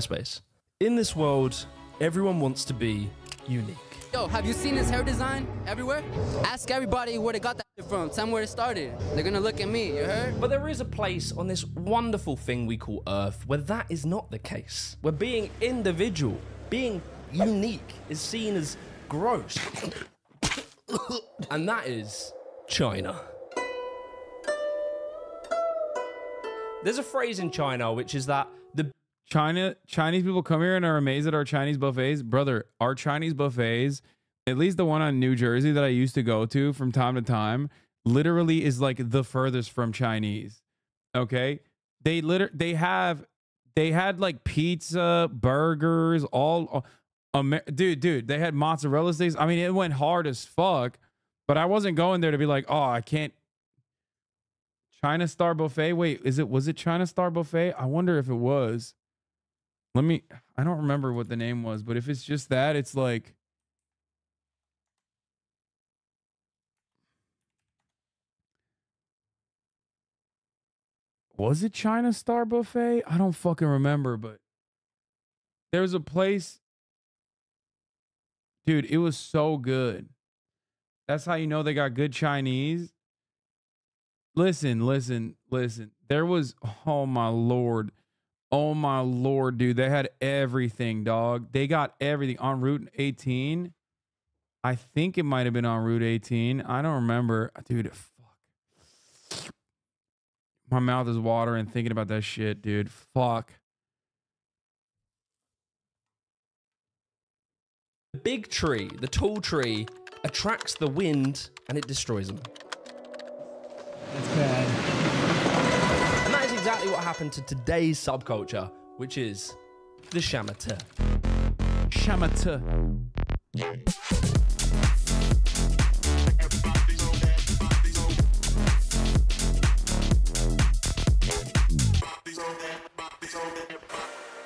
Space. In this world, everyone wants to be unique. Yo, have you seen this hair design everywhere? Ask everybody where they got that from. Tell them where it started. They're gonna look at me, you heard? But there is a place on this wonderful thing we call Earth where that is not the case. Where being individual, being unique, is seen as gross. and that is China. There's a phrase in China which is that the China Chinese people come here and are amazed at our Chinese buffets. Brother, our Chinese buffets, at least the one on New Jersey that I used to go to from time to time, literally is like the furthest from Chinese. Okay? They liter they have they had like pizza, burgers, all uh, Amer- dude, dude, they had mozzarella sticks. I mean, it went hard as fuck, but I wasn't going there to be like, "Oh, I can't China Star Buffet. Wait, is it was it China Star Buffet? I wonder if it was. Let me I don't remember what the name was, but if it's just that, it's like Was it China Star Buffet? I don't fucking remember, but there's a place Dude, it was so good. That's how you know they got good Chinese. Listen, listen, listen. There was oh my lord. Oh my lord, dude. They had everything, dog. They got everything on Route 18. I think it might have been on Route 18. I don't remember. Dude, fuck. My mouth is watering thinking about that shit, dude. Fuck. The big tree, the tall tree, attracts the wind and it destroys them. That's bad. Happened to today's subculture, which is the Shamate. Shamate.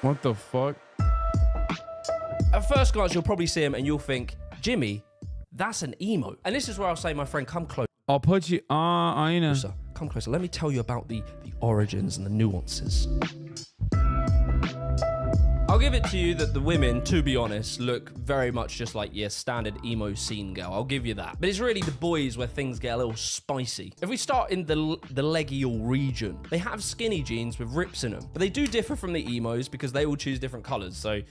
What the fuck? At first glance, you'll probably see him and you'll think, Jimmy, that's an emo. And this is where I'll say, my friend, come closer. I'll put you uh I know. Come closer. Let me tell you about the, the origins and the nuances. I'll give it to you that the women, to be honest, look very much just like your standard emo scene girl. I'll give you that. But it's really the boys where things get a little spicy. If we start in the, the leggial region, they have skinny jeans with rips in them. But they do differ from the emos because they all choose different colors. So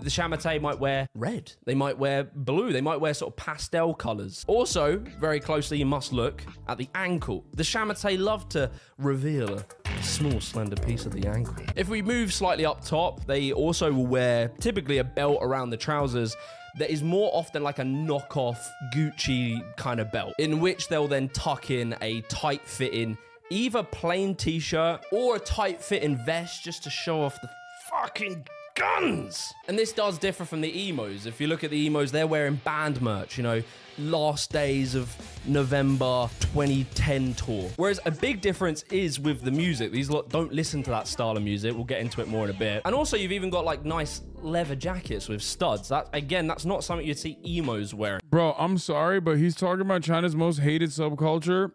the Shamate might wear red. They might wear blue. They might wear sort of pastel colors. Also, very closely, you must look at the ankle. The Shamate love to reveal a small, slender piece of the ankle. If we move slightly up top, they also will wear typically a belt around the trousers that is more often like a knockoff Gucci kind of belt, in which they'll then tuck in a tight fitting, either plain t shirt or a tight fitting vest just to show off the fucking guns. And this does differ from the emos. If you look at the emos, they're wearing band merch, you know, last days of November 2010 tour. Whereas a big difference is with the music. These lot don't listen to that style of music. We'll get into it more in a bit. And also, you've even got like nice leather jackets with studs. That again, that's not something you'd see emos wearing. Bro, I'm sorry, but he's talking about China's most hated subculture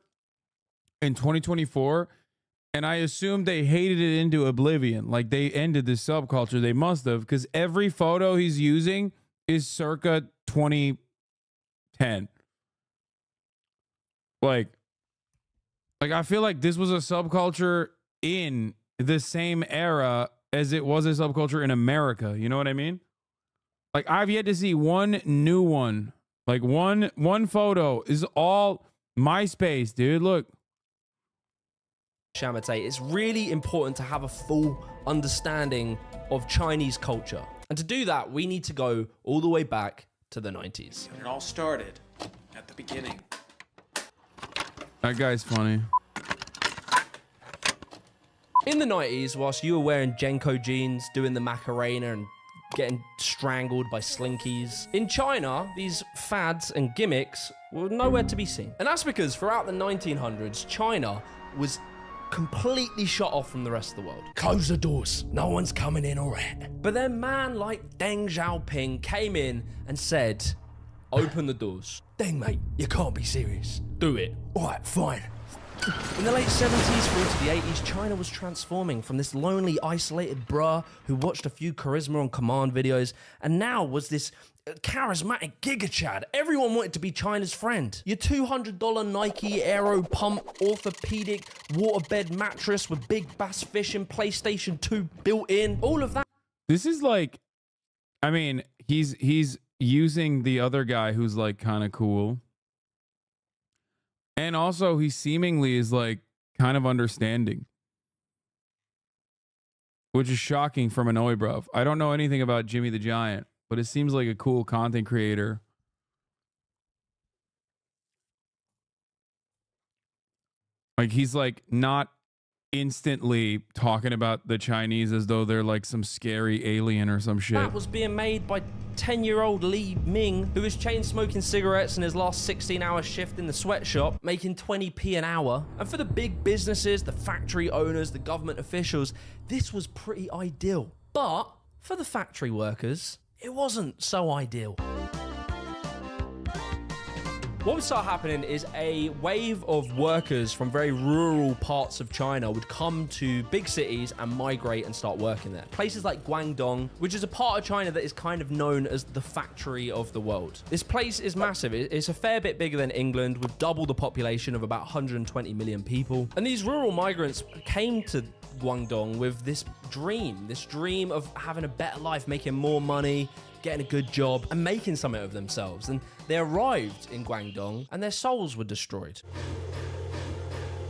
in 2024. And I assume they hated it into oblivion. Like they ended this subculture. They must have, because every photo he's using is circa 2010. Like, like I feel like this was a subculture in the same era as it was a subculture in America. You know what I mean? Like I've yet to see one new one. Like one one photo is all MySpace, dude. Look. Shamate, it's really important to have a full understanding of Chinese culture. And to do that, we need to go all the way back to the 90s. It all started at the beginning. That guy's funny. In the 90s, whilst you were wearing JNCO jeans, doing the Macarena and getting strangled by slinkies, in China, these fads and gimmicks were nowhere to be seen. And that's because throughout the 1900s, China was completely shut off from the rest of the world. Close the doors. No one's coming in, all right. But then man like Deng Xiaoping came in and said, open the doors. Deng, mate, you can't be serious. Do it. All right, fine. In the late 70s through to the 80s, China was transforming from this lonely, isolated bruh who watched a few Charisma on Command videos and now was this uh, charismatic Giga Chad. Everyone wanted to be China's friend. Your $200 Nike Aero Pump orthopedic waterbed mattress with big bass fishing PlayStation 2 built in. All of that This is like, I mean, he's he's using the other guy who's like kind of cool, and also he seemingly is like kind of understanding, which is shocking from an Oi bruv. I don't know anything about Jimmy the Giant, but it seems like a cool content creator. Like he's like not instantly talking about the Chinese as though they're like some scary alien or some shit. That was being made by 10 year old Li Ming, who was chain smoking cigarettes in his last 16 hour shift in the sweatshop, making 20p an hour. And for the big businesses, the factory owners, the government officials, this was pretty ideal. But for the factory workers, it wasn't so ideal. What would start happening is a wave of workers from very rural parts of China would come to big cities and migrate and start working there. Places like Guangdong, which is a part of China that is kind of known as the factory of the world. This place is massive. It's a fair bit bigger than England with double the population of about 120 million people. And these rural migrants came to Guangdong with this dream, this dream of having a better life, making more money, getting a good job, and making something of themselves. And they arrived in Guangdong and their souls were destroyed.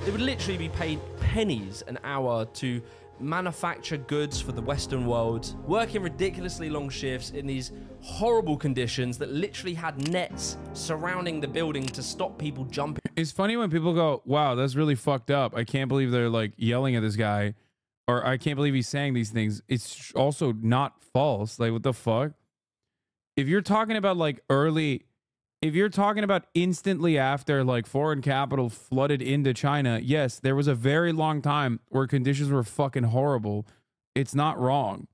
They would literally be paid pennies an hour to manufacture goods for the Western world, working ridiculously long shifts in these horrible conditions that literally had nets surrounding the building to stop people jumping It's funny when people go, "Wow, that's really fucked up." I can't believe they're like yelling at this guy, or I can't believe he's saying these things. It's also not false. Like, what the fuck? If you're talking about like early, if you're talking about instantly after like foreign capital flooded into China, yes, there was a very long time where conditions were fucking horrible. It's not wrong.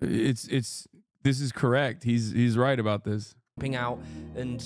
It's it's this is correct. He's he's right about this. out and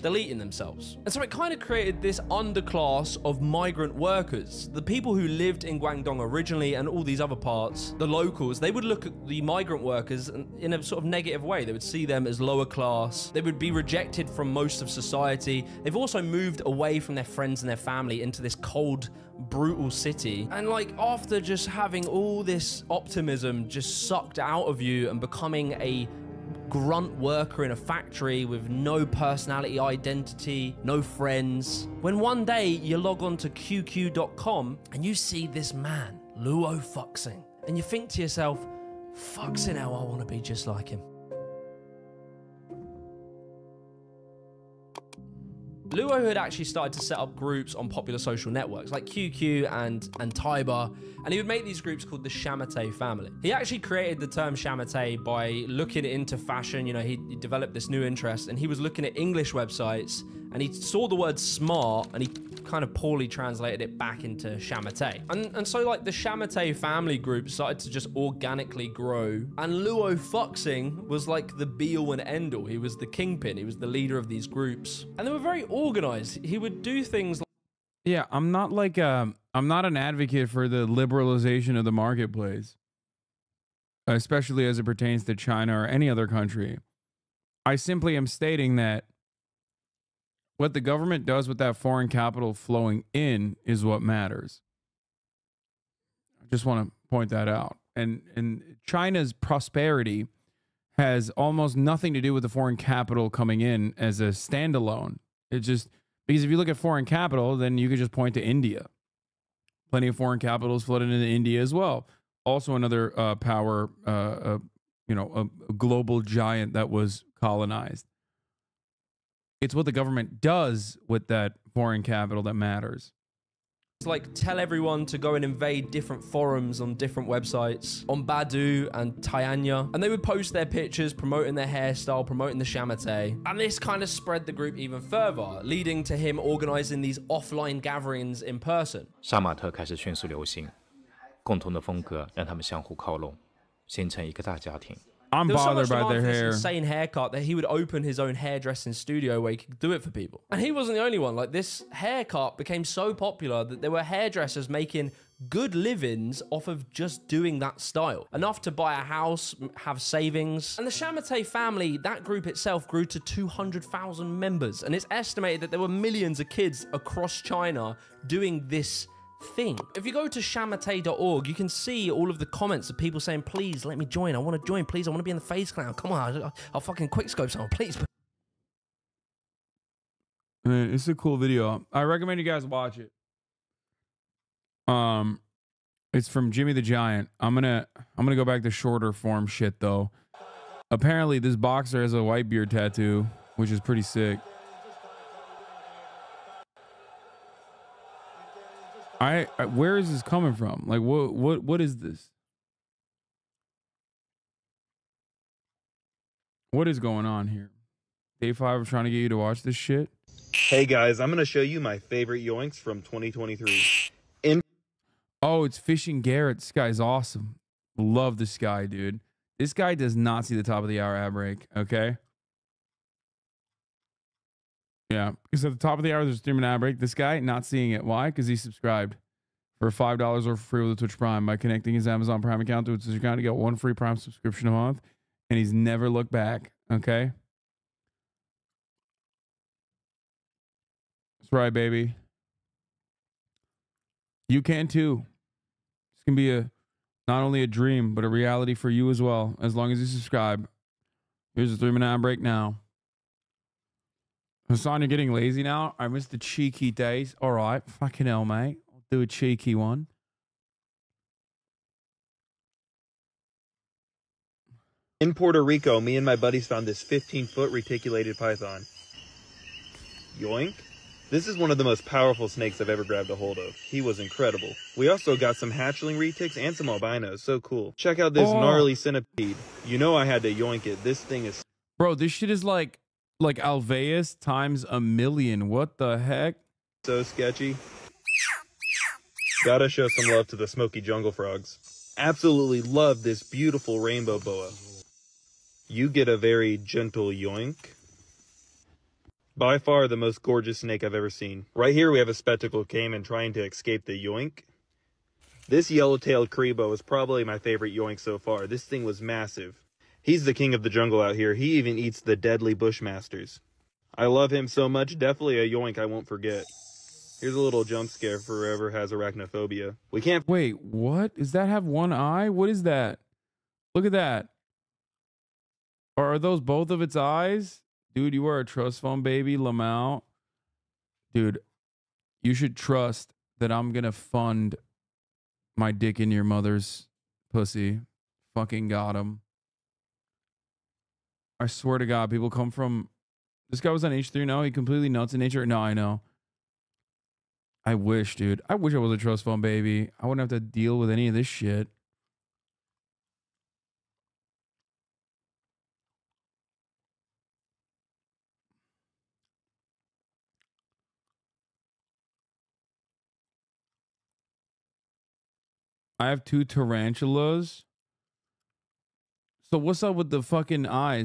deleting themselves. And so it kind of created this underclass of migrant workers. The people who lived in Guangdong originally and all these other parts, the locals, they would look at the migrant workers in a sort of negative way. They would see them as lower class. They would be rejected from most of society. They've also moved away from their friends and their family into this cold, brutal city. And like after just having all this optimism just sucked out of you and becoming a grunt worker in a factory with no personality identity, no friends. When one day you log on to QQ.com and you see this man, Luo Fuxing, and you think to yourself, Fuxing hell, I want to be just like him. Luo had actually started to set up groups on popular social networks like QQ and, and Tieba, and he would make these groups called the Shamate family. He actually created the term Shamate by looking into fashion. You know, he, he developed this new interest and he was looking at English websites and he saw the word smart and he kind of poorly translated it back into Shamate. And, and so, like, the Shamate family group started to just organically grow. And Luo Fuxing was like the be all and end all. He was the kingpin, he was the leader of these groups. And they were very organized. He would do things like Yeah, I'm not like um I'm not an advocate for the liberalization of the marketplace, especially as it pertains to China or any other country. I simply am stating that what the government does with that foreign capital flowing in is what matters. I just want to point that out. And and China's prosperity has almost nothing to do with the foreign capital coming in as a standalone. It just because if you look at foreign capital, then you could just point to India. Plenty of foreign capital is flooded into India as well. Also, another uh, power, uh, uh, you know, a, a global giant that was colonized. It's what the government does with that foreign capital that matters. It's like tell everyone to go and invade different forums on different websites, on Baidu and Tianya, And they would post their pictures promoting their hairstyle, promoting the shamate. And this kind of spread the group even further, leading to him organizing these offline gatherings in person. I'm There so bothered much by their hair. insane haircut that he would open his own hairdressing studio where he could do it for people. And he wasn't the only one. Like this haircut became so popular that there were hairdressers making good livings off of just doing that style. Enough to buy a house, have savings. And the Shamate family, that group itself grew to 200,000 members. And it's estimated that there were millions of kids across China doing this thing. If you go to shamate.org, you can see all of the comments of people saying, please let me join. I want to join. Please, I want to be in the face clown. Come on, I'll, I'll fucking quick scope someone. Please. Man, it's a cool video. I recommend you guys watch it. Um, it's from Jimmy the Giant. I'm gonna I'm gonna go back to shorter form shit though. Apparently, this boxer has a white beard tattoo, which is pretty sick. I, I where is this coming from? Like what what what is this? What is going on here? Day five of trying to get you to watch this shit. Hey guys, I'm going to show you my favorite yoinks from 2023. Oh, it's Fishing Garrett. This guy's awesome. Love this guy, dude. This guy does not see the top of the hour ad break. Okay. Yeah, because at the top of the hour there's a streaming ad break. This guy not seeing it. Why? Because he subscribed for five dollars or free with the Twitch Prime by connecting his Amazon Prime account to his account to get one free Prime subscription a month, and he's never looked back. Okay. That's right, baby. You can too. This can be a not only a dream, but a reality for you as well, as long as you subscribe. Here's a three minute break now. Hasan, you're getting lazy now. I missed the cheeky days. All right, fucking hell, mate. I'll do a cheeky one. In Puerto Rico, me and my buddies found this 15 foot reticulated python. Yoink. This is one of the most powerful snakes I've ever grabbed a hold of. He was incredible. We also got some hatchling retics and some albinos. So cool. Check out this Oh. gnarly centipede. You know I had to yoink it. This thing is Bro, this shit is like like Alveus times a million. What the heck? so sketchy. Gotta show some love to the smoky jungle frogs. Absolutely love this beautiful rainbow boa. You get a very gentle yoink. By far the most gorgeous snake I've ever seen. Right here we have a spectacled caiman trying to escape the yoink. This yellow-tailed Cribo is probably my favorite yoink so far. This thing was massive. He's the king of the jungle out here. He even eats the deadly bushmasters. I love him so much. Definitely a yoink I won't forget. Here's a little jump scare for whoever has arachnophobia. We can't Wait, what? Does that have one eye? What is that? Look at that. Are those both of its eyes? Dude, you are a trust fund baby, Lamau. Dude, you should trust that I'm gonna fund my dick in your mother's pussy. Fucking got him. I swear to God, people come from. This guy was on H3. No, he completely nuts in nature. No, I know. I wish, dude. I wish I was a trust fund baby. I wouldn't have to deal with any of this shit. I have two tarantulas. So what's up with the fucking eyes?